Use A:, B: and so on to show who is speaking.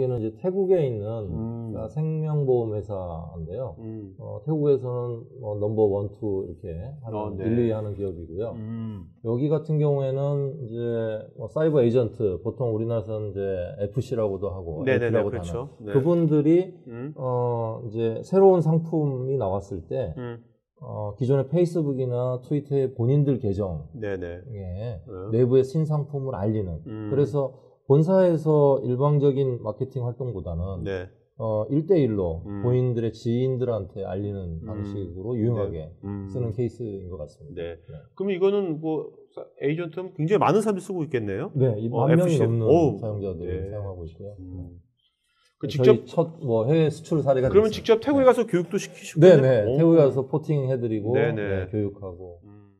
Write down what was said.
A: 여기는 이제 태국에 있는
B: 음.
A: 생명보험 회사인데요.
B: 음.
A: 어, 태국에서는 뭐 number one, two 이렇게 하는
B: 어, 네.
A: 1, 2위 하는 기업이고요.
B: 음.
A: 여기 같은 경우에는 이제 뭐 사이버 에이전트 보통 우리나라에서는 이제 FC라고도 하고
B: 네네네,
A: LP라고
B: 그렇죠.
A: 하는
B: 네.
A: 그분들이
B: 음.
A: 어 이제 새로운 상품이 나왔을 때
B: 음.
A: 어, 기존의 페이스북이나 트위터의 본인들 계정에
B: 네네.
A: 네.
B: 어.
A: 내부의 신상품을 알리는
B: 음.
A: 그래서 본사에서 일방적인 마케팅 활동보다는
B: 네.
A: 어, 1대1로
B: 음.
A: 본인들의 지인들한테 알리는 방식으로 유용하게
B: 음.
A: 쓰는 케이스인 것 같습니다.
B: 네. 그럼 이거는 뭐 사- 에이전트는 굉장히 많은 사람들이 쓰고 있겠네요.
A: 네, 이
B: 어,
A: 만 명이. 넘는
B: 오.
A: 사용자들이
B: 네.
A: 사용하고 있고요.
B: 음. 그
A: 네,
B: 직접
A: 저희 첫뭐 해외 수출 사례가
B: 그러면
A: 됐습니다.
B: 직접 태국에 가서 교육도
A: 네,
B: 시키시고
A: 네, 태국에 가서 포팅 해드리고
B: 네네.
A: 네, 교육하고
B: 음.